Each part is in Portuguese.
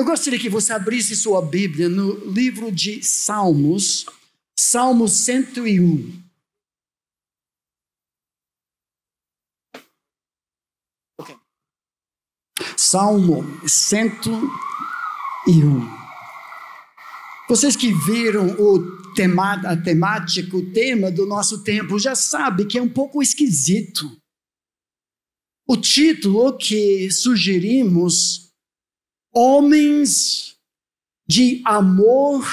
Eu gostaria que você abrisse sua Bíblia no livro de Salmos, Salmo 101. Okay. Salmo 101. Vocês que viram o tema, a temática, o tema do nosso tempo, já sabem que é um pouco esquisito. O título que sugerimos, Homens de Amor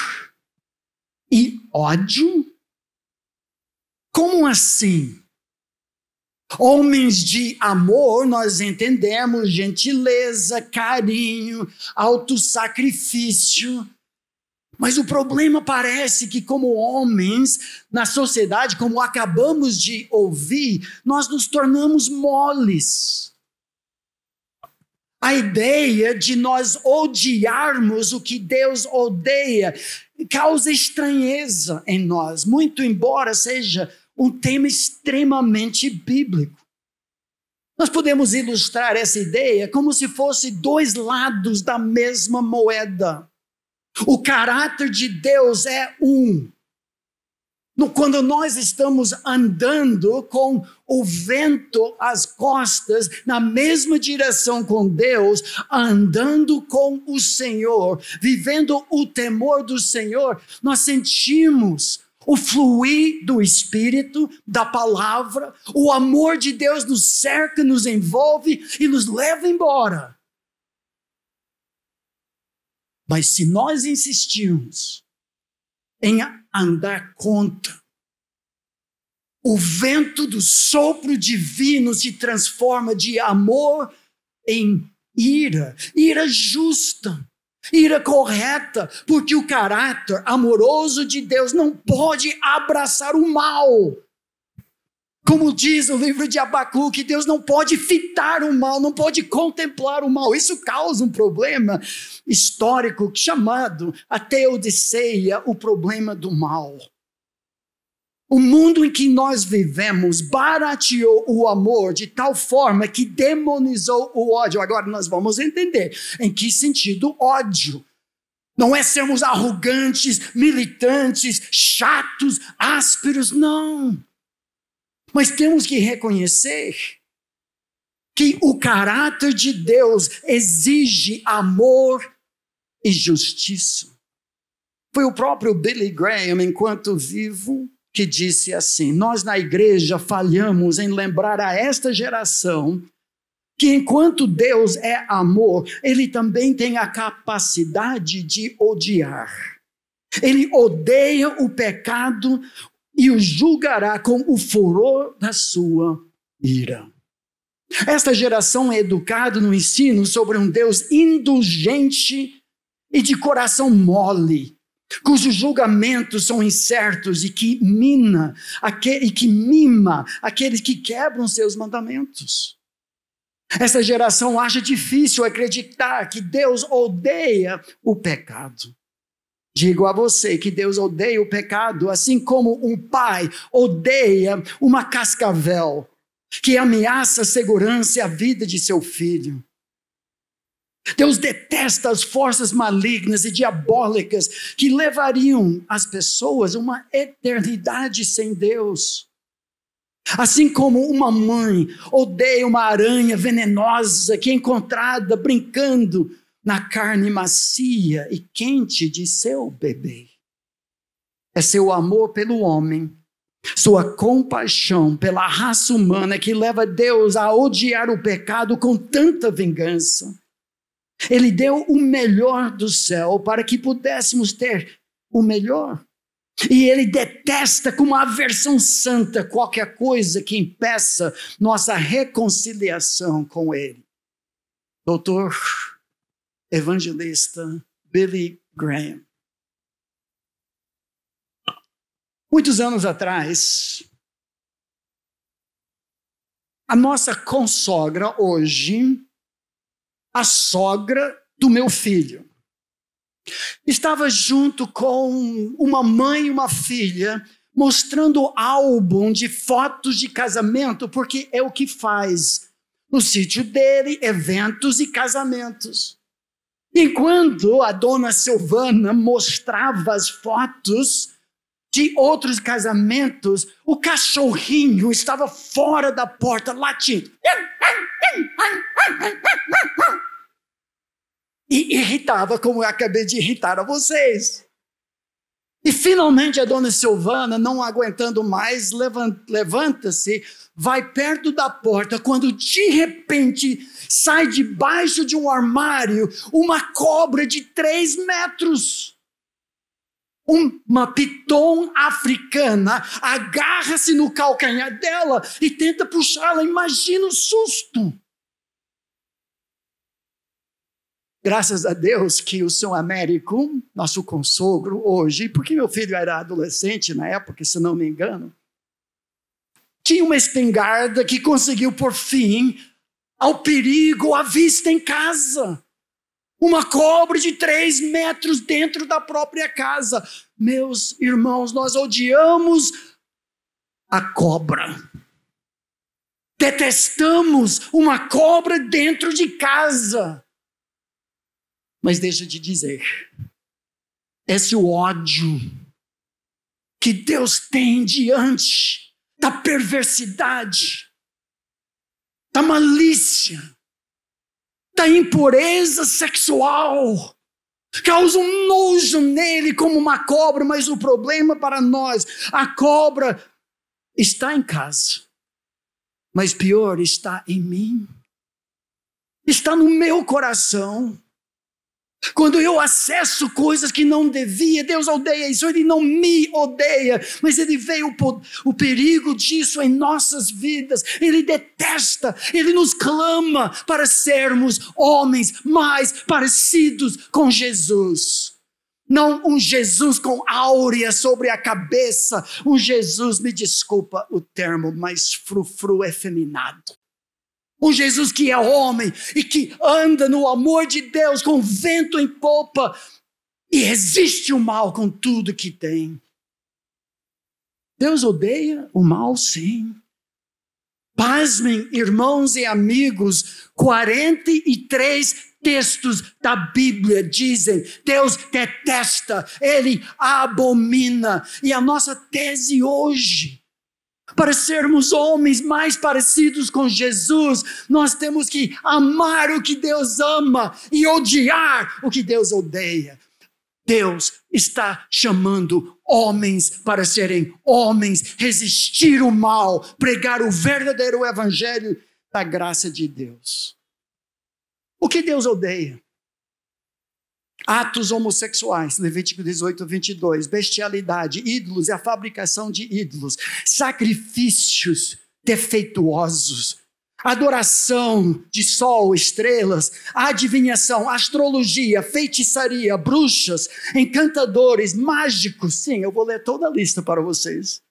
e Ódio? Como assim? Homens de amor, nós entendemos gentileza, carinho, autossacrifício. Mas o problema parece que, como homens, na sociedade, como acabamos de ouvir, nós nos tornamos moles. A ideia de nós odiarmos o que Deus odeia causa estranheza em nós, muito embora seja um tema extremamente bíblico. Nós podemos ilustrar essa ideia como se fosse dois lados da mesma moeda. O caráter de Deus é um. Quando nós estamos andando com o vento às costas, na mesma direção com Deus, andando com o Senhor, vivendo o temor do Senhor, nós sentimos o fluir do Espírito, da palavra, o amor de Deus nos cerca, nos envolve e nos leva embora. Mas se nós insistirmos em andar contra, o vento do sopro divino se transforma de amor em ira, ira justa, ira correta, porque o caráter amoroso de Deus não pode abraçar o mal. Como diz o livro de Abacuque, Deus não pode fitar o mal, não pode contemplar o mal. Isso causa um problema histórico chamado a Teodiceia, o problema do mal. O mundo em que nós vivemos barateou o amor de tal forma que demonizou o ódio. Agora nós vamos entender em que sentido ódio. Não é sermos arrogantes, militantes, chatos, ásperos, não. Mas temos que reconhecer que o caráter de Deus exige amor e justiça. Foi o próprio Billy Graham, enquanto vivo, que disse assim: Nós na igreja falhamos em lembrar a esta geração que enquanto Deus é amor, ele também tem a capacidade de odiar. Ele odeia o pecado, e o julgará com o furor da sua ira. Esta geração é educada no ensino sobre um Deus indulgente e de coração mole, cujos julgamentos são incertos e que mina aquele, e que mima aqueles que quebram seus mandamentos. Essa geração acha difícil acreditar que Deus odeia o pecado. Digo a você que Deus odeia o pecado, assim como um pai odeia uma cascavel que ameaça a segurança e a vida de seu filho. Deus detesta as forças malignas e diabólicas que levariam as pessoas uma eternidade sem Deus. Assim como uma mãe odeia uma aranha venenosa que é encontrada brincando na carne macia e quente de seu bebê. É seu amor pelo homem, sua compaixão pela raça humana que leva Deus a odiar o pecado com tanta vingança. Ele deu o melhor do céu para que pudéssemos ter o melhor. E ele detesta com uma aversão santa qualquer coisa que impeça nossa reconciliação com ele. Doutor evangelista Billy Graham. Muitos anos atrás, a nossa consogra hoje, a sogra do meu filho, estava junto com uma mãe e uma filha mostrando álbum de fotos de casamento, porque é o que faz no sítio dele, eventos e casamentos. Enquanto a dona Silvana mostrava as fotos de outros casamentos, o cachorrinho estava fora da porta latindo. E irritava, como eu acabei de irritar a vocês. E finalmente a dona Silvana, não aguentando mais, levanta-se, vai perto da porta, quando de repente sai debaixo de um armário uma cobra de três metros. Uma piton africana agarra-se no calcanhar dela e tenta puxá-la. Imagina o susto. Graças a Deus que o seu Américo, nosso consogro hoje, porque meu filho era adolescente na época, se não me engano, tinha uma espingarda que conseguiu por fim ao perigo à vista em casa. Uma cobra de três metros dentro da própria casa. Meus irmãos, nós odiamos a cobra. Detestamos uma cobra dentro de casa. Mas deixa de dizer, esse ódio que Deus tem diante da perversidade, da malícia, da impureza sexual, causa um nojo nele como uma cobra, mas o problema para nós, a cobra está em casa, mas pior, está em mim, está no meu coração. Quando eu acesso coisas que não devia, Deus odeia isso, Ele não me odeia, mas Ele vê o, o perigo disso em nossas vidas, Ele detesta, Ele nos clama para sermos homens mais parecidos com Jesus. Não um Jesus com áurea sobre a cabeça, um Jesus, me desculpa o termo, mas frufru efeminado. Um Jesus que é homem e que anda no amor de Deus com vento em popa e resiste o mal com tudo que tem. Deus odeia o mal, sim. Pasmem, irmãos e amigos, 43 textos da Bíblia dizem: Deus detesta, Ele abomina. E a nossa tese hoje para sermos homens mais parecidos com Jesus, nós temos que amar o que Deus ama e odiar o que Deus odeia. Deus está chamando homens para serem homens, resistir o mal, pregar o verdadeiro evangelho da graça de Deus. O que Deus odeia? Atos homossexuais, Levítico 18, 22, bestialidade, ídolos e a fabricação de ídolos, sacrifícios defeituosos, adoração de sol, estrelas, adivinhação, astrologia, feitiçaria, bruxas, encantadores, mágicos. Sim, eu vou ler toda a lista para vocês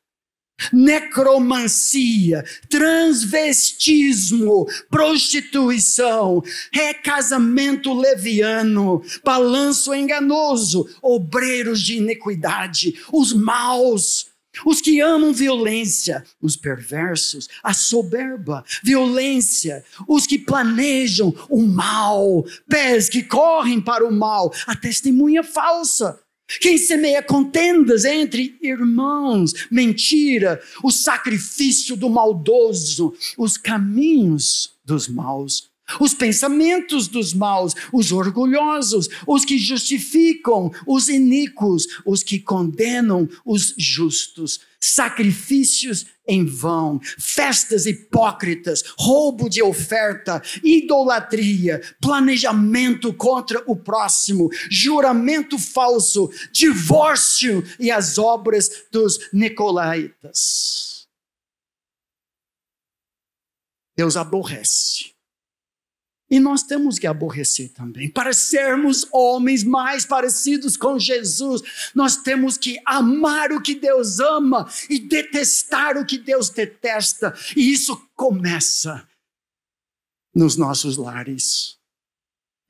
necromancia, transvestismo, prostituição, recasamento leviano, balanço enganoso, obreiros de iniquidade, os maus, os que amam violência, os perversos, a soberba, violência, os que planejam o mal, pés que correm para o mal, a testemunha falsa quem semeia contendas entre irmãos, mentira, o sacrifício do maldoso, os caminhos dos maus, os pensamentos dos maus, os orgulhosos, os que justificam os iníquos, os que condenam os justos, sacrifícios em vão, festas hipócritas, roubo de oferta, idolatria, planejamento contra o próximo, juramento falso, divórcio e as obras dos nicolaítas. Deus aborrece e nós temos que aborrecer também. Para sermos homens mais parecidos com Jesus, nós temos que amar o que Deus ama e detestar o que Deus detesta. E isso começa nos nossos lares.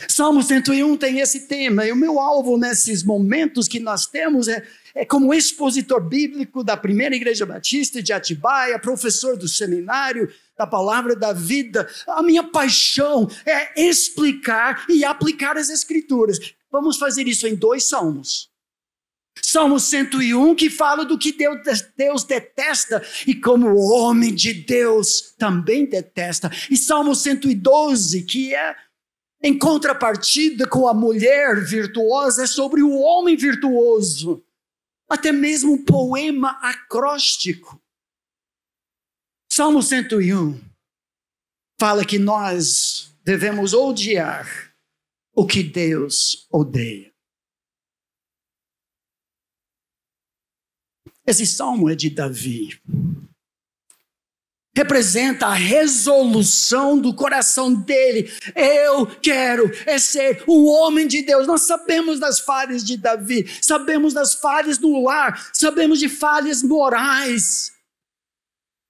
Salmo 101 tem esse tema, e o meu alvo nesses momentos que nós temos é, como expositor bíblico da primeira igreja batista de Atibaia, professor do seminário da palavra da vida, a minha paixão é explicar e aplicar as escrituras. Vamos fazer isso em dois salmos. Salmo 101, que fala do que Deus, Deus detesta e como o homem de Deus também detesta. E Salmo 112, que é em contrapartida com a mulher virtuosa, é sobre o homem virtuoso. Até mesmo um poema acróstico. Salmo 101 fala que nós devemos odiar o que Deus odeia. Esse salmo é de Davi representa a resolução do coração dele. Eu quero é ser um homem de Deus. Nós sabemos das falhas de Davi, sabemos das falhas do lar, sabemos de falhas morais.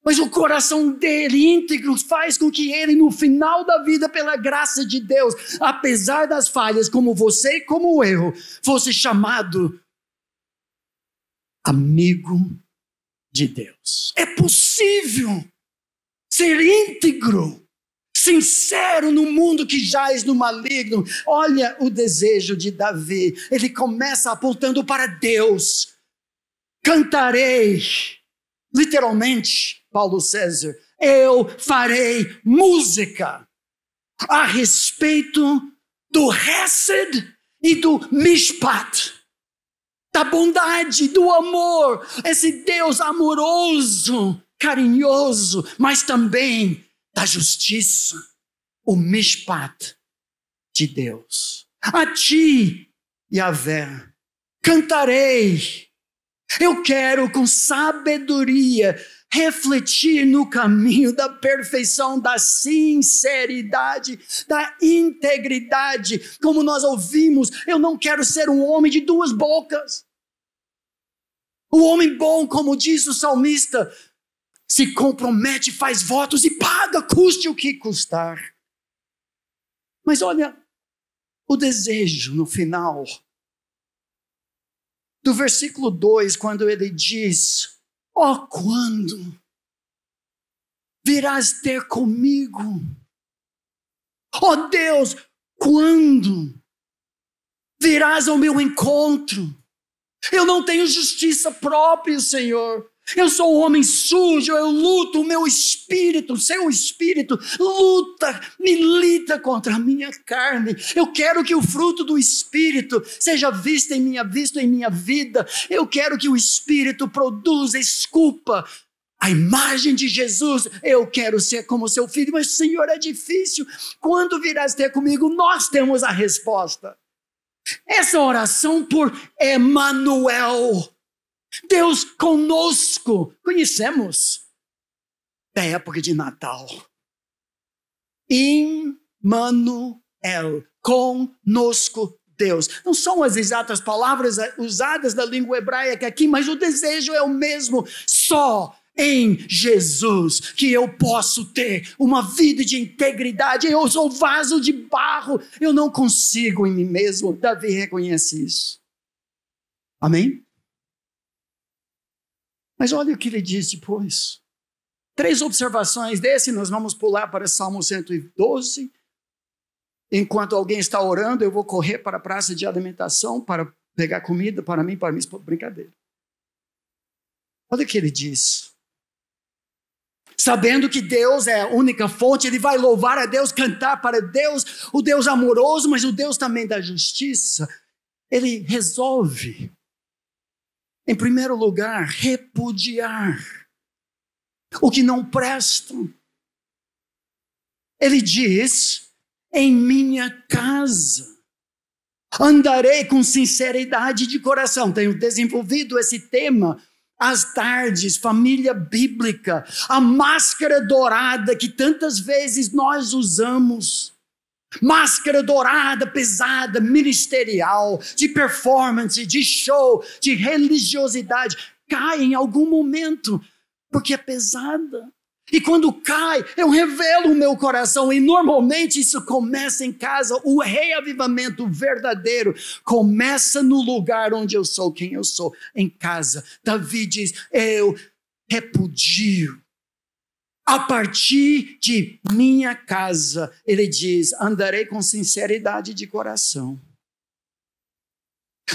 Mas o coração dele íntegro faz com que ele, no final da vida, pela graça de Deus, apesar das falhas, como você e como eu, fosse chamado amigo de Deus. É possível ser íntegro, sincero no mundo que jaz no maligno. Olha o desejo de Davi. Ele começa apontando para Deus. Cantarei, literalmente, Paulo César, eu farei música a respeito do Hesed e do Mishpat, da bondade, do amor, esse Deus amoroso carinhoso, mas também da justiça, o mishpat de Deus. A ti, Yahvé, cantarei. Eu quero com sabedoria refletir no caminho da perfeição, da sinceridade, da integridade. Como nós ouvimos, eu não quero ser um homem de duas bocas. O homem bom, como diz o salmista, se compromete, faz votos e paga, custe o que custar. Mas olha o desejo no final do versículo 2, quando ele diz: oh, quando virás ter comigo? Oh, Deus, quando virás ao meu encontro? Eu não tenho justiça própria, Senhor. Eu sou um homem sujo, eu luto, o meu espírito, o seu espírito luta, milita contra a minha carne. Eu quero que o fruto do espírito seja visto em minha vista, em minha vida. Eu quero que o espírito produza, esculpa a imagem de Jesus. Eu quero ser como seu filho, mas Senhor, é difícil. Quando virás ter comigo, nós temos a resposta. Essa oração por Emanuel Deus conosco. Conhecemos da época de Natal. Emmanuel, conosco Deus. Não são as exatas palavras usadas da língua hebraica aqui, mas o desejo é o mesmo. Só em Jesus que eu posso ter uma vida de integridade. Eu sou vaso de barro, eu não consigo em mim mesmo. Davi reconhece isso. Amém? Mas olha o que ele diz depois. Três observações desse, nós vamos pular para Salmo 112. Enquanto alguém está orando, eu vou correr para a praça de alimentação para pegar comida para mim, para mim, brincadeira. Olha o que ele diz. Sabendo que Deus é a única fonte, ele vai louvar a Deus, cantar para Deus, o Deus amoroso, mas o Deus também da justiça. Ele resolve em primeiro lugar, repudiar o que não presta. Ele diz: em minha casa andarei com sinceridade de coração. Tenho desenvolvido esse tema às tardes, família bíblica, a máscara dourada que tantas vezes nós usamos máscara dourada, pesada, ministerial, de performance, de show, de religiosidade, cai em algum momento, porque é pesada. E quando cai, eu revelo o meu coração. E normalmente isso começa em casa. O reavivamento verdadeiro começa no lugar onde eu sou, quem eu sou, em casa. Davi diz: Eu repudio. A partir de minha casa, ele diz: andarei com sinceridade de coração.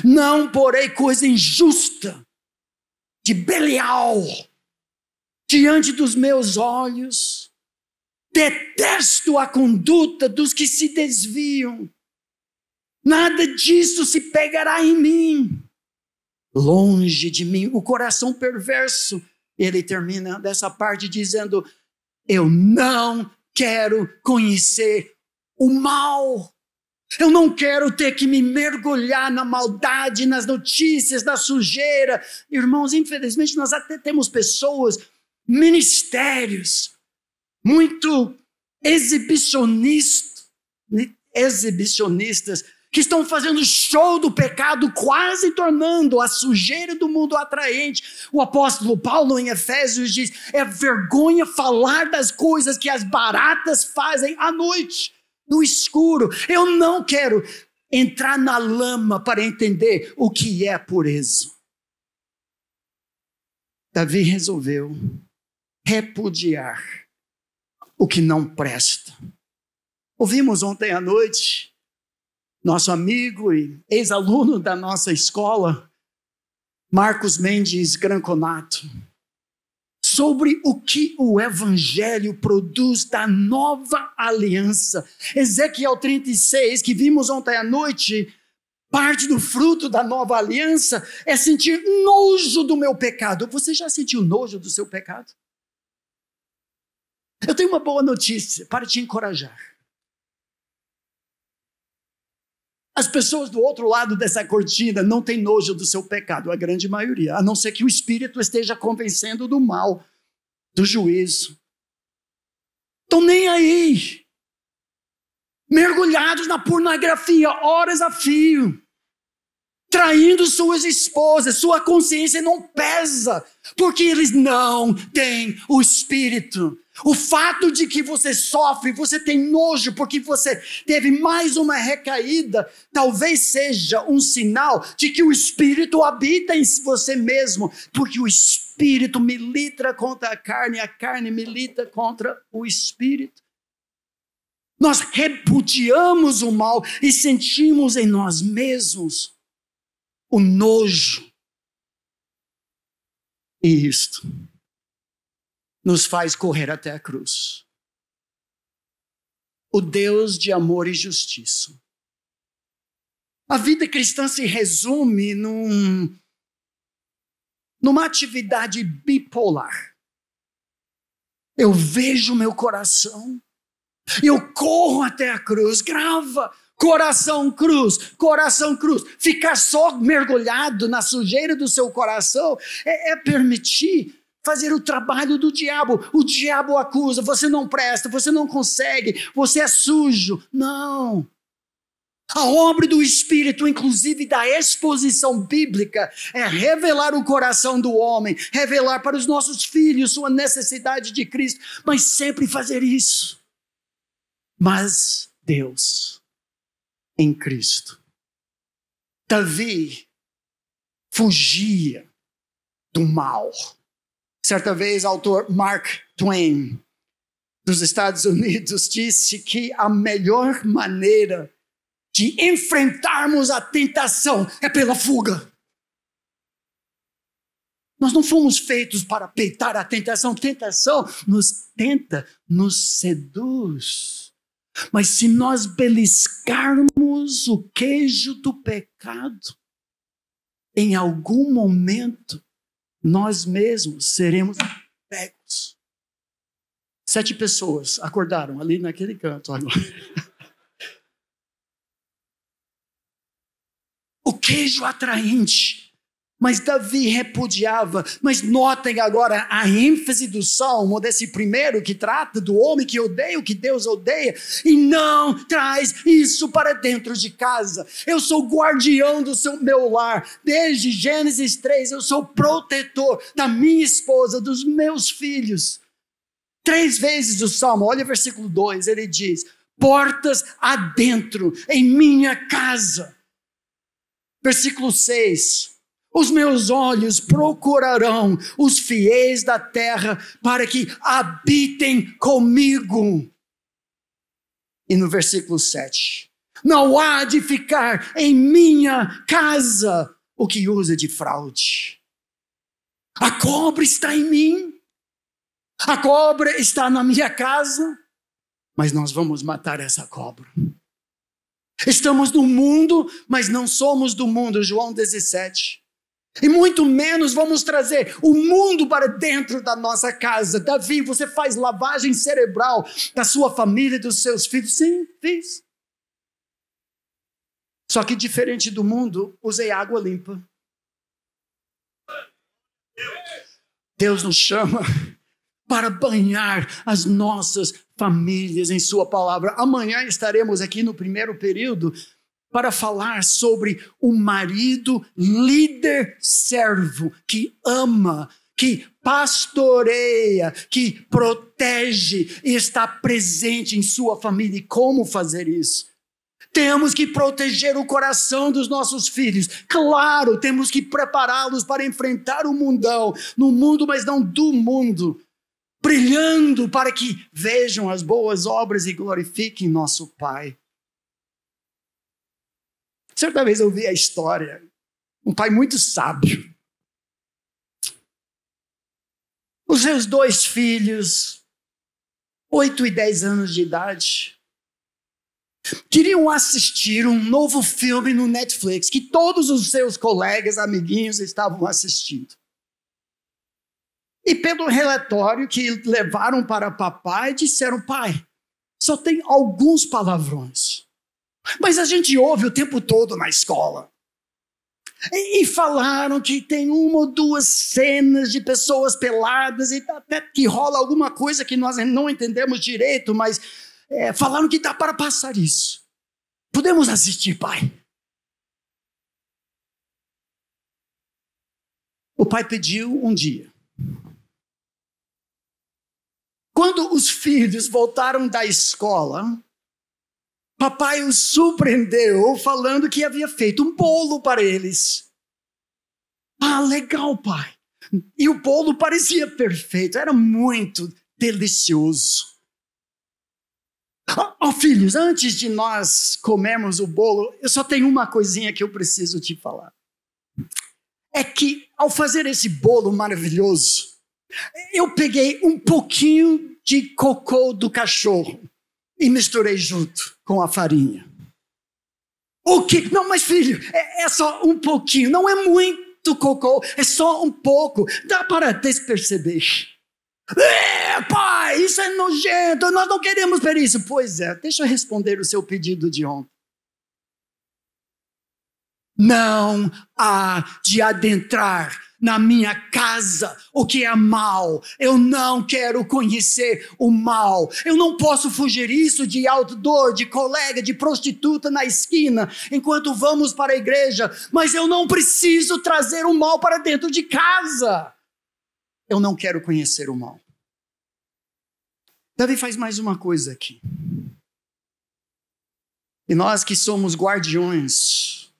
Não porei coisa injusta, de Belial diante dos meus olhos. Detesto a conduta dos que se desviam. Nada disso se pegará em mim. Longe de mim o coração perverso. Ele termina dessa parte dizendo: Eu não quero conhecer o mal. Eu não quero ter que me mergulhar na maldade, nas notícias, na sujeira. Irmãos, infelizmente, nós até temos pessoas ministérios muito exibicionistas, exibicionistas que estão fazendo show do pecado, quase tornando a sujeira do mundo atraente. O apóstolo Paulo, em Efésios, diz: é vergonha falar das coisas que as baratas fazem à noite, no escuro. Eu não quero entrar na lama para entender o que é pureza. Davi resolveu repudiar o que não presta. Ouvimos ontem à noite nosso amigo e ex-aluno da nossa escola, Marcos Mendes Granconato, sobre o que o Evangelho produz da nova aliança. Ezequiel 36, que vimos ontem à noite, parte do fruto da nova aliança é sentir nojo do meu pecado. Você já sentiu nojo do seu pecado? Eu tenho uma boa notícia para te encorajar. As pessoas do outro lado dessa cortina não têm nojo do seu pecado, a grande maioria, a não ser que o Espírito esteja convencendo do mal, do juízo. Estão nem aí. Mergulhados na pornografia, horas a fio traindo suas esposas, sua consciência não pesa, porque eles não têm o espírito. O fato de que você sofre, você tem nojo porque você teve mais uma recaída, talvez seja um sinal de que o espírito habita em você mesmo, porque o espírito milita contra a carne, a carne milita contra o espírito. Nós repudiamos o mal e sentimos em nós mesmos o nojo. E isto nos faz correr até a cruz. O Deus de amor e justiça. A vida cristã se resume num, numa atividade bipolar. Eu vejo meu coração, eu corro até a cruz, grava, Coração cruz, coração cruz. Ficar só mergulhado na sujeira do seu coração é, é permitir fazer o trabalho do diabo. O diabo acusa, você não presta, você não consegue, você é sujo. Não. A obra do Espírito, inclusive da exposição bíblica, é revelar o coração do homem, revelar para os nossos filhos sua necessidade de Cristo, mas sempre fazer isso. Mas Deus em Cristo. Davi fugia do mal. Certa vez, o autor Mark Twain, dos Estados Unidos, disse que a melhor maneira de enfrentarmos a tentação é pela fuga. Nós não fomos feitos para peitar a tentação. Tentação nos tenta, nos seduz. Mas se nós beliscarmos o queijo do pecado, em algum momento nós mesmos seremos pegos. Sete pessoas acordaram ali naquele canto agora. o queijo atraente mas Davi repudiava. Mas notem agora a ênfase do salmo, desse primeiro que trata do homem que odeia o que Deus odeia, e não traz isso para dentro de casa. Eu sou guardião do seu, meu lar. Desde Gênesis 3, eu sou protetor da minha esposa, dos meus filhos. Três vezes o salmo, olha o versículo 2, ele diz: Portas adentro, em minha casa. Versículo 6: Os meus olhos procurarão os fiéis da terra para que habitem comigo. E no versículo 7: Não há de ficar em minha casa o que usa de fraude. A cobra está em mim, a cobra está na minha casa, mas nós vamos matar essa cobra. Estamos no mundo, mas não somos do mundo, João 17. E muito menos vamos trazer o mundo para dentro da nossa casa. Davi, você faz lavagem cerebral da sua família e dos seus filhos? Sim, fiz. Só que diferente do mundo, usei água limpa. Deus nos chama para banhar as nossas famílias em Sua palavra. Amanhã estaremos aqui no primeiro período para falar sobre o marido líder servo que ama, que pastoreia, que protege e está presente em sua família. E como fazer isso? Temos que proteger o coração dos nossos filhos. Claro, temos que prepará-los para enfrentar o mundão, no mundo, mas não do mundo brilhando para que vejam as boas obras e glorifiquem nosso Pai. Certa vez eu vi a história, um pai muito sábio. Os seus dois filhos, oito e dez anos de idade, queriam assistir um novo filme no Netflix que todos os seus colegas, amiguinhos estavam assistindo. E pelo relatório que levaram para papai, disseram: pai, só tem alguns palavrões. Mas a gente ouve o tempo todo na escola. E, falaram que tem uma ou duas cenas de pessoas peladas, e até que rola alguma coisa que nós não entendemos direito, mas é, falaram que dá para passar isso. Podemos assistir, pai. O pai pediu um dia. Quando os filhos voltaram da escola, papai os surpreendeu falando que havia feito um bolo para eles. Ah, legal, pai. E o bolo parecia perfeito, era muito delicioso. Oh, oh, filhos, antes de nós comermos o bolo, eu só tenho uma coisinha que eu preciso te falar. É que ao fazer esse bolo maravilhoso, eu peguei um pouquinho de cocô do cachorro e misturei junto com a farinha. O que? Não, mas filho, é, é só um pouquinho, não é muito cocô, é só um pouco. Dá para desperceber. É, pai, isso é nojento, nós não queremos ver isso. Pois é, deixa eu responder o seu pedido de ontem. Não há de adentrar na minha casa o que é mal. Eu não quero conhecer o mal. Eu não posso fugir isso de outdoor, de colega, de prostituta na esquina, enquanto vamos para a igreja. Mas eu não preciso trazer o mal para dentro de casa. Eu não quero conhecer o mal. Davi faz mais uma coisa aqui. E nós que somos guardiões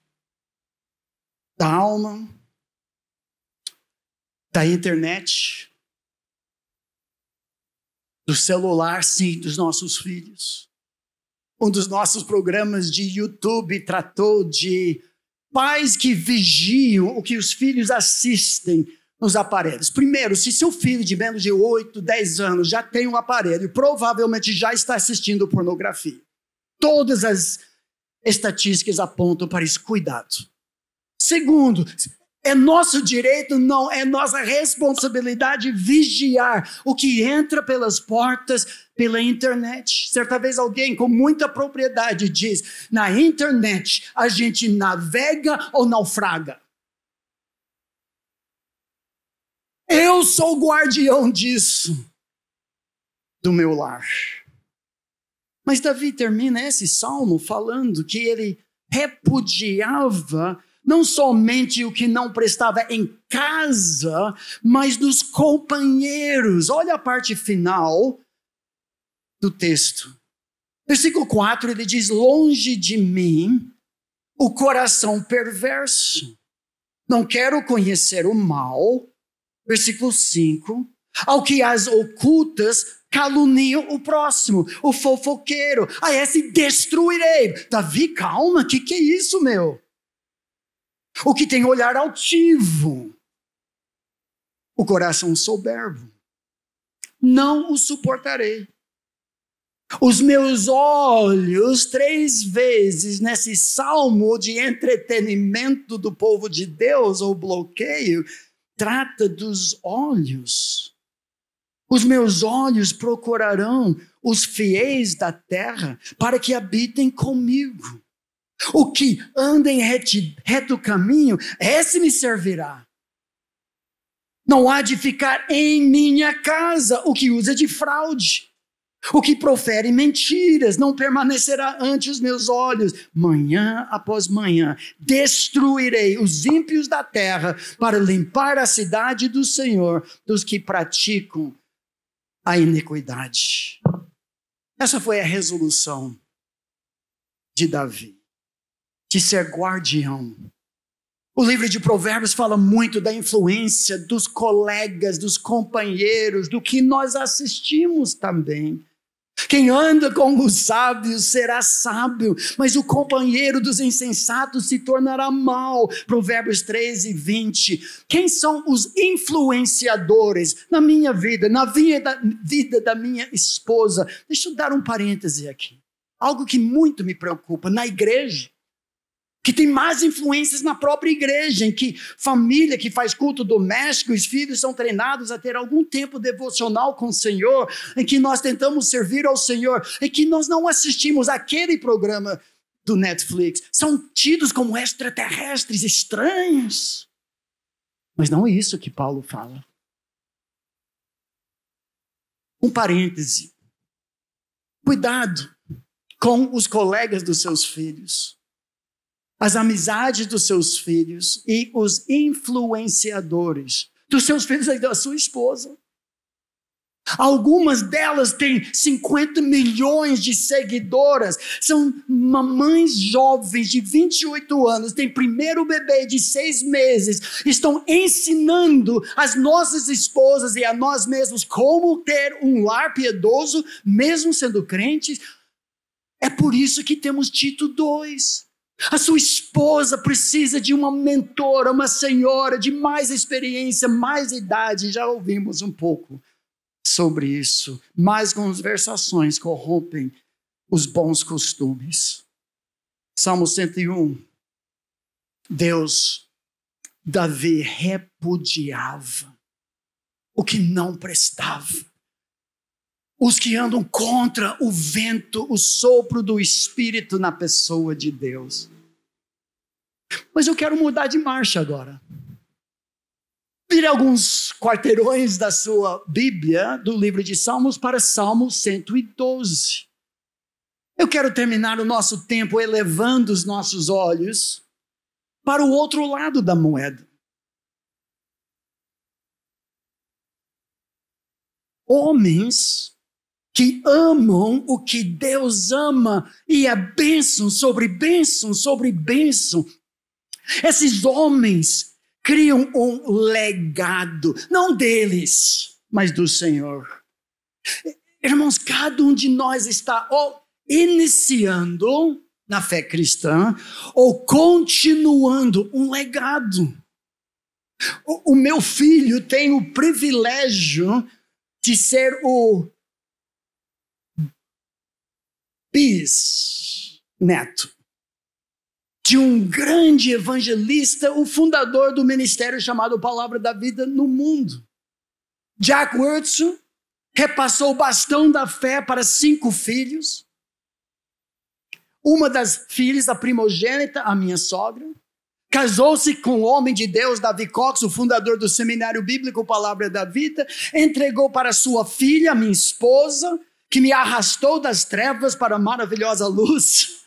da alma, da internet, do celular, sim, dos nossos filhos. Um dos nossos programas de YouTube tratou de pais que vigiam o que os filhos assistem nos aparelhos. Primeiro, se seu filho de menos de 8, 10 anos já tem um aparelho, provavelmente já está assistindo pornografia. Todas as estatísticas apontam para esse cuidado. Segundo, é nosso direito, não, é nossa responsabilidade vigiar o que entra pelas portas pela internet. Certa vez alguém com muita propriedade diz: na internet a gente navega ou naufraga. Eu sou o guardião disso, do meu lar. Mas Davi termina esse salmo falando que ele repudiava não somente o que não prestava em casa, mas dos companheiros. Olha a parte final do texto. Versículo 4, ele diz: Longe de mim o coração perverso. Não quero conhecer o mal. Versículo 5. Ao que as ocultas caluniam o próximo, o fofoqueiro. A esse destruirei. Davi, calma, o que, que é isso, meu? O que tem olhar altivo. O coração soberbo. Não o suportarei. Os meus olhos, três vezes nesse salmo de entretenimento do povo de Deus, ou bloqueio, trata dos olhos. Os meus olhos procurarão os fiéis da terra para que habitem comigo. O que anda em reto caminho, esse me servirá. Não há de ficar em minha casa o que usa de fraude. O que profere mentiras não permanecerá ante os meus olhos. Manhã após manhã destruirei os ímpios da terra para limpar a cidade do Senhor dos que praticam a iniquidade. Essa foi a resolução de Davi, de ser guardião. O livro de Provérbios fala muito da influência dos colegas, dos companheiros, do que nós assistimos também. Quem anda com os sábios será sábio, mas o companheiro dos insensatos se tornará mal. Provérbios 13, 20. Quem são os influenciadores na minha vida, na vida, vida da minha esposa? Deixa eu dar um parêntese aqui. Algo que muito me preocupa na igreja que tem mais influências na própria igreja, em que família que faz culto doméstico, os filhos são treinados a ter algum tempo devocional com o Senhor, em que nós tentamos servir ao Senhor, em que nós não assistimos aquele programa do Netflix, são tidos como extraterrestres estranhos. Mas não é isso que Paulo fala. Um parêntese. Cuidado com os colegas dos seus filhos as amizades dos seus filhos e os influenciadores dos seus filhos e da sua esposa. Algumas delas têm 50 milhões de seguidoras, são mamães jovens de 28 anos, têm primeiro bebê de seis meses, estão ensinando as nossas esposas e a nós mesmos como ter um lar piedoso, mesmo sendo crentes. É por isso que temos Tito 2. A sua esposa precisa de uma mentora, uma senhora de mais experiência, mais idade. Já ouvimos um pouco sobre isso. Mais conversações corrompem os bons costumes. Salmo 101. Deus, Davi repudiava o que não prestava os que andam contra o vento, o sopro do Espírito na pessoa de Deus. Mas eu quero mudar de marcha agora. Vire alguns quarteirões da sua Bíblia, do livro de Salmos, para Salmo 112. Eu quero terminar o nosso tempo elevando os nossos olhos para o outro lado da moeda. Homens que amam o que Deus ama, e é bênção sobre bênção sobre bênção. Esses homens criam um legado, não deles, mas do Senhor. Irmãos, cada um de nós está ou iniciando na fé cristã ou continuando um legado. O, o meu filho tem o privilégio de ser o bisneto de um grande evangelista, o fundador do ministério chamado Palavra da Vida no mundo. Jack Wurtzel repassou o bastão da fé para cinco filhos. Uma das filhas, a primogênita, a minha sogra, casou-se com o homem de Deus, Davi Cox, o fundador do seminário bíblico Palavra da Vida, entregou para sua filha, minha esposa, que me arrastou das trevas para a maravilhosa luz.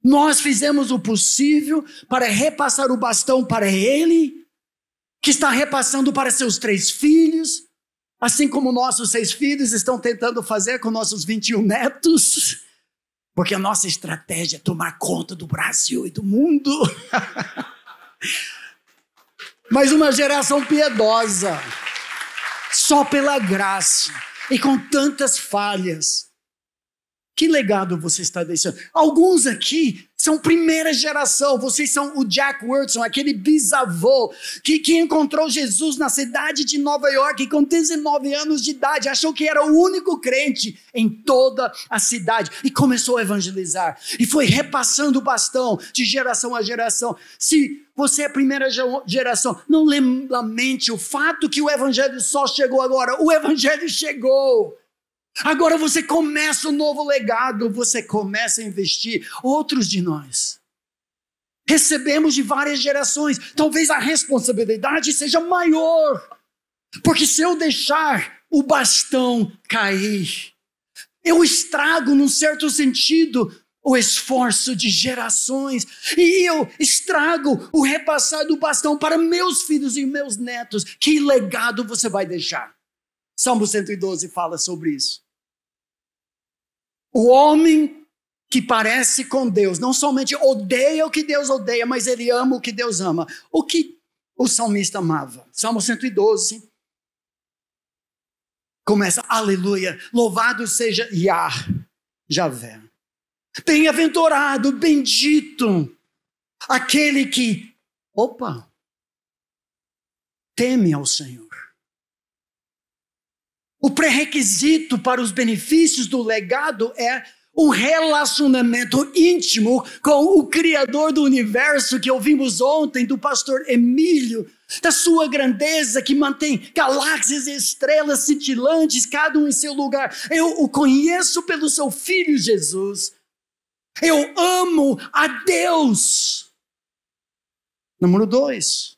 Nós fizemos o possível para repassar o bastão para ele, que está repassando para seus três filhos, assim como nossos seis filhos estão tentando fazer com nossos 21 netos, porque a nossa estratégia é tomar conta do Brasil e do mundo. Mas uma geração piedosa, só pela graça e com tantas falhas que legado você está deixando? Alguns aqui são primeira geração, vocês são o Jack Wilson, aquele bisavô que, que encontrou Jesus na cidade de Nova York com 19 anos de idade, achou que era o único crente em toda a cidade e começou a evangelizar e foi repassando o bastão de geração a geração. Se você é primeira geração, não lamente o fato que o evangelho só chegou agora, o evangelho chegou. Agora você começa um novo legado, você começa a investir. Outros de nós recebemos de várias gerações. Talvez a responsabilidade seja maior, porque se eu deixar o bastão cair, eu estrago, num certo sentido, o esforço de gerações e eu estrago o repassar do bastão para meus filhos e meus netos. Que legado você vai deixar? Salmo 112 fala sobre isso. O homem que parece com Deus não somente odeia o que Deus odeia, mas ele ama o que Deus ama. O que o salmista amava? Salmo 112 começa, aleluia, louvado seja Yah, Javé. Bem-aventurado, bendito, aquele que, opa, teme ao Senhor. O pré-requisito para os benefícios do legado é um relacionamento íntimo com o Criador do universo que ouvimos ontem do pastor Emílio, da sua grandeza que mantém galáxias e estrelas cintilantes, cada um em seu lugar. Eu o conheço pelo seu filho Jesus. Eu amo a Deus. Número dois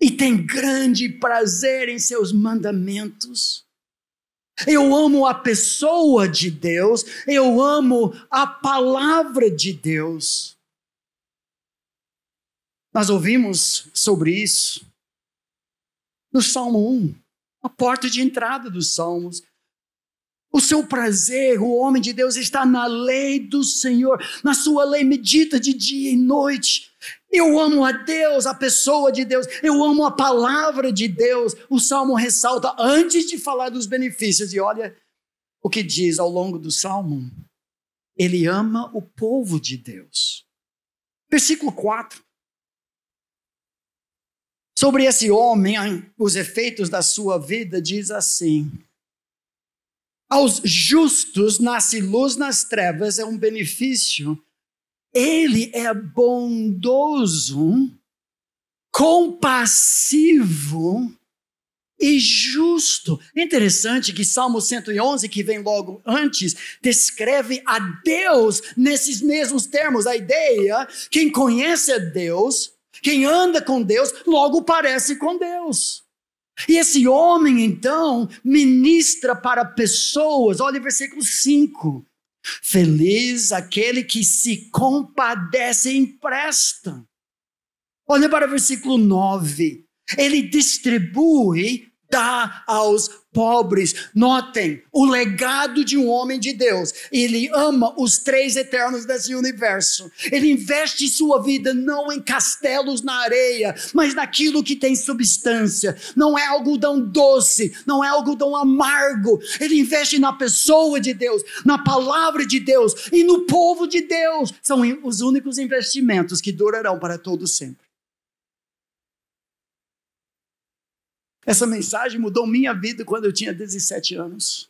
e tem grande prazer em seus mandamentos. Eu amo a pessoa de Deus, eu amo a palavra de Deus. Nós ouvimos sobre isso no Salmo 1, a porta de entrada dos Salmos. O seu prazer, o homem de Deus, está na lei do Senhor, na sua lei medita de dia e noite. Eu amo a Deus, a pessoa de Deus, eu amo a palavra de Deus. O salmo ressalta antes de falar dos benefícios, e olha o que diz ao longo do salmo. Ele ama o povo de Deus. Versículo 4. Sobre esse homem, os efeitos da sua vida, diz assim: Aos justos nasce luz nas trevas, é um benefício ele é bondoso, compassivo e justo. Interessante que Salmo 111, que vem logo antes, descreve a Deus nesses mesmos termos. A ideia, quem conhece a Deus, quem anda com Deus, logo parece com Deus. E esse homem, então, ministra para pessoas, olha o versículo 5. Feliz aquele que se compadece e empresta. Olha para o versículo 9. Ele distribui, dá aos pobres. Notem o legado de um homem de Deus. Ele ama os três eternos desse universo. Ele investe sua vida não em castelos na areia, mas naquilo que tem substância. Não é algodão doce, não é algodão amargo. Ele investe na pessoa de Deus, na palavra de Deus e no povo de Deus. São os únicos investimentos que durarão para todo sempre. Essa mensagem mudou minha vida quando eu tinha 17 anos.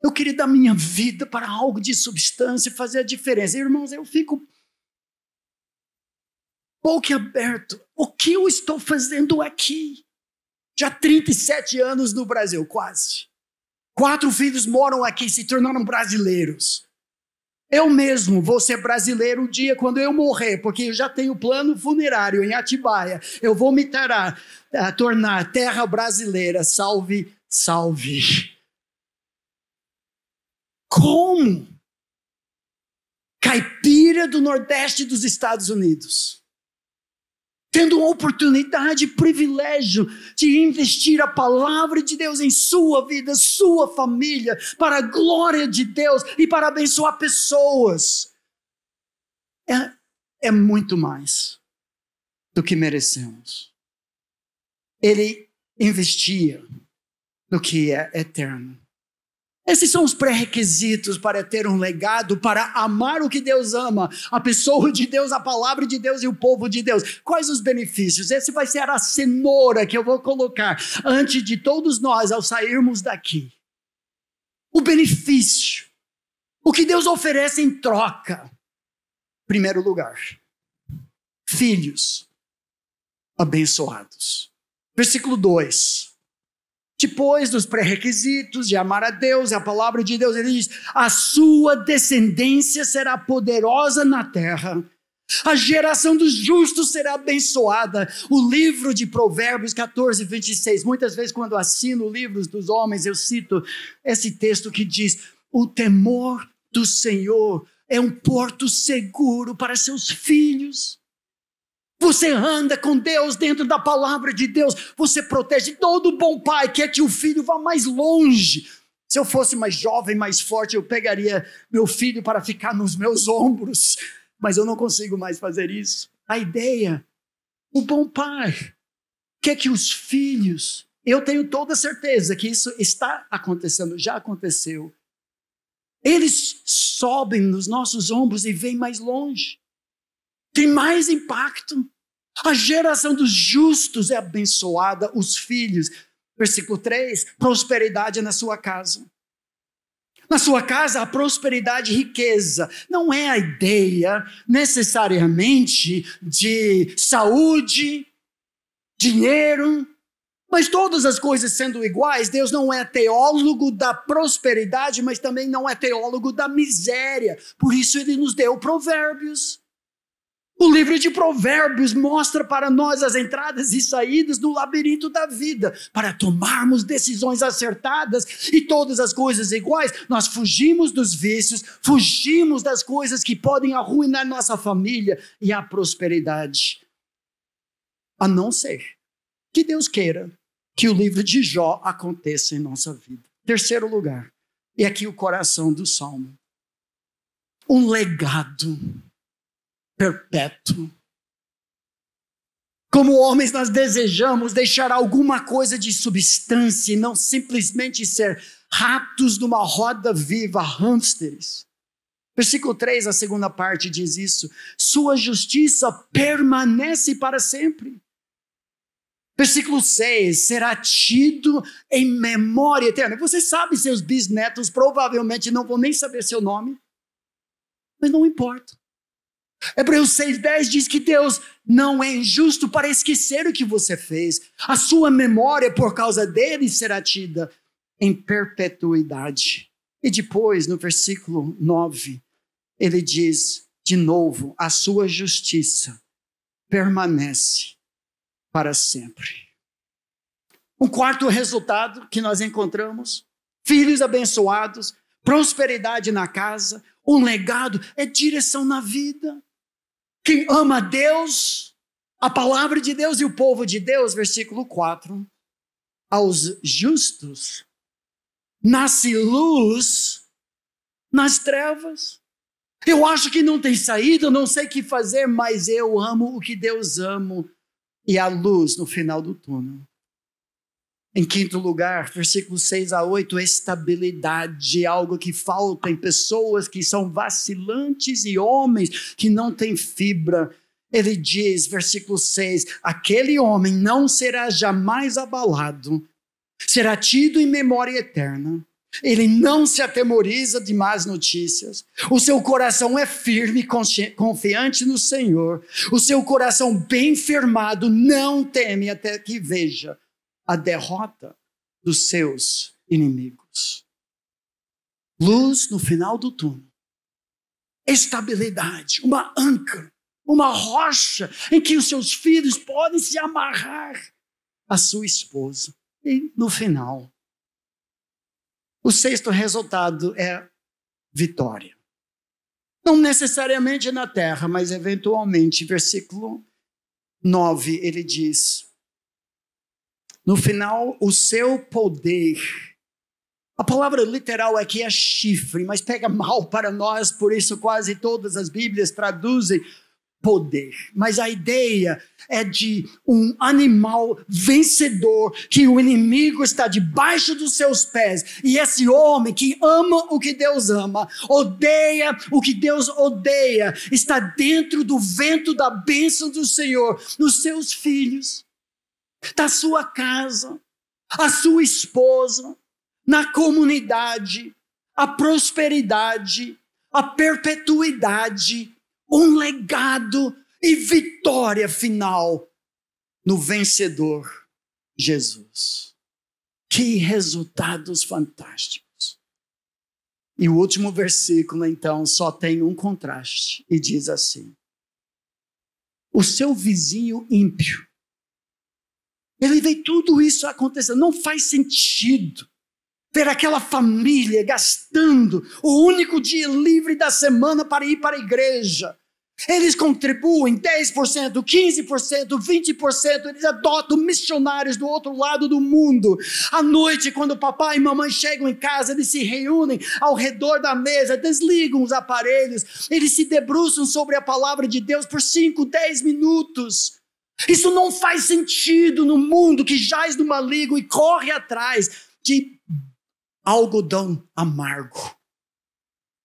Eu queria dar minha vida para algo de substância, fazer a diferença. Irmãos, eu fico pouco aberto. O que eu estou fazendo aqui? Já 37 anos no Brasil, quase. Quatro filhos moram aqui, se tornaram brasileiros. Eu mesmo vou ser brasileiro um dia quando eu morrer, porque eu já tenho plano funerário em Atibaia. Eu vou me a tornar terra brasileira. Salve, salve. Como? caipira do Nordeste dos Estados Unidos, tendo uma oportunidade, privilégio de investir a palavra de Deus em sua vida, sua família, para a glória de Deus e para abençoar pessoas. É, é muito mais do que merecemos. Ele investia no que é eterno. Esses são os pré-requisitos para ter um legado, para amar o que Deus ama, a pessoa de Deus, a palavra de Deus e o povo de Deus. Quais os benefícios? Esse vai ser a cenoura que eu vou colocar antes de todos nós ao sairmos daqui. O benefício. O que Deus oferece em troca. Primeiro lugar, filhos abençoados. Versículo 2. Depois dos pré-requisitos de amar a Deus, a palavra de Deus, ele diz: a sua descendência será poderosa na terra. A geração dos justos será abençoada. O livro de Provérbios 14, 26. Muitas vezes, quando assino livros dos homens, eu cito esse texto que diz: O temor do Senhor é um porto seguro para seus filhos. Você anda com Deus dentro da palavra de Deus, você protege. Todo bom pai quer que o filho vá mais longe. Se eu fosse mais jovem, mais forte, eu pegaria meu filho para ficar nos meus ombros, mas eu não consigo mais fazer isso. A ideia, o bom pai quer que os filhos, eu tenho toda certeza que isso está acontecendo, já aconteceu. Eles sobem nos nossos ombros e vêm mais longe tem mais impacto. A geração dos justos é abençoada, os filhos. Versículo 3: prosperidade na sua casa. Na sua casa, a prosperidade e riqueza não é a ideia necessariamente de saúde, dinheiro, mas todas as coisas sendo iguais, Deus não é teólogo da prosperidade, mas também não é teólogo da miséria. Por isso ele nos deu provérbios. O livro de Provérbios mostra para nós as entradas e saídas do labirinto da vida, para tomarmos decisões acertadas e todas as coisas iguais. Nós fugimos dos vícios, fugimos das coisas que podem arruinar nossa família e a prosperidade. A não ser que Deus queira que o livro de Jó aconteça em nossa vida. Terceiro lugar, e aqui o coração do salmo. Um legado perpétuo. Como homens, nós desejamos deixar alguma coisa de substância e não simplesmente ser ratos numa roda viva, hamsters. Versículo 3, a segunda parte diz isso: Sua justiça permanece para sempre. Versículo 6, será tido em memória eterna. Você sabe, seus bisnetos provavelmente não vão nem saber seu nome, mas não importa. Hebreus 6,10 diz que Deus não é injusto para esquecer o que você fez. A sua memória, por causa dele, será tida em perpetuidade. E depois, no versículo 9, ele diz de novo: a sua justiça permanece para sempre. Um quarto resultado que nós encontramos: filhos abençoados, prosperidade na casa, um legado é direção na vida. Quem ama Deus, a palavra de Deus e o povo de Deus, versículo 4. Aos justos nasce luz nas trevas. Eu acho que não tem saída, não sei o que fazer, mas eu amo o que Deus ama e a luz no final do túnel. Em quinto lugar, versículos 6 a 8, estabilidade, algo que falta em pessoas que são vacilantes e homens que não têm fibra. Ele diz, versículo 6: aquele homem não será jamais abalado, será tido em memória eterna. Ele não se atemoriza de más notícias. O seu coração é firme confiante no Senhor. O seu coração bem firmado não teme até que veja a derrota dos seus inimigos. Luz no final do túnel. Estabilidade, uma âncora, uma rocha em que os seus filhos podem se amarrar à sua esposa. E no final, o sexto resultado é vitória. Não necessariamente na terra, mas eventualmente. Versículo 9, ele diz: No final, o seu poder. A palavra literal aqui é chifre, mas pega mal para nós, por isso quase todas as Bíblias traduzem poder. Mas a ideia é de um animal vencedor, que o inimigo está debaixo dos seus pés. E esse homem que ama o que Deus ama, odeia o que Deus odeia, está dentro do vento da bênção do Senhor, nos seus filhos, da sua casa, a sua esposa, na comunidade, a prosperidade, a perpetuidade um legado e vitória final no vencedor Jesus. Que resultados fantásticos. E o último versículo, então, só tem um contraste e diz assim: O seu vizinho ímpio, ele vê tudo isso acontecendo, não faz sentido ver aquela família gastando o único dia livre da semana para ir para a igreja. Eles contribuem 10%, 15%, 20%, eles adotam missionários do outro lado do mundo. À noite, quando papai e mamãe chegam em casa, eles se reúnem ao redor da mesa, desligam os aparelhos, eles se debruçam sobre a palavra de Deus por 5, 10 minutos. Isso não faz sentido no mundo que jaz no maligno e corre atrás de algodão amargo.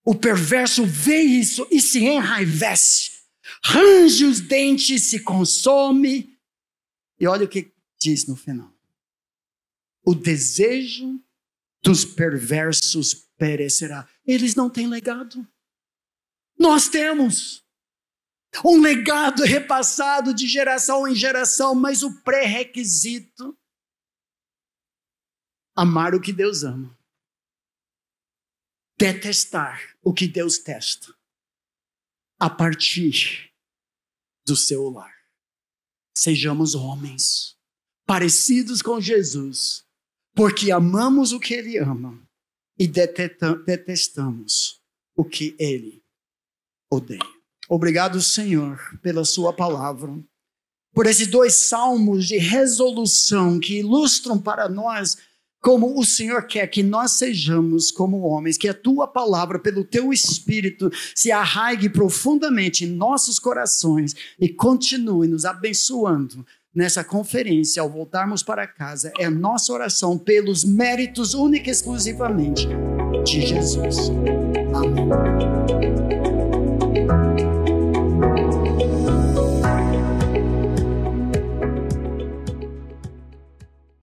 O perverso vê isso e se enraivece, range os dentes, se consome. E olha o que diz no final: o desejo dos perversos perecerá. Eles não têm legado. Nós temos um legado repassado de geração em geração, mas o pré-requisito amar o que Deus ama detestar o que Deus testa a partir do seu lar. Sejamos homens parecidos com Jesus, porque amamos o que Ele ama e detestamos o que Ele odeia. Obrigado, Senhor, pela Sua palavra, por esses dois salmos de resolução que ilustram para nós como o Senhor quer que nós sejamos como homens, que a tua palavra, pelo teu espírito, se arraigue profundamente em nossos corações e continue nos abençoando nessa conferência ao voltarmos para casa. É a nossa oração pelos méritos única e exclusivamente de Jesus. Amém.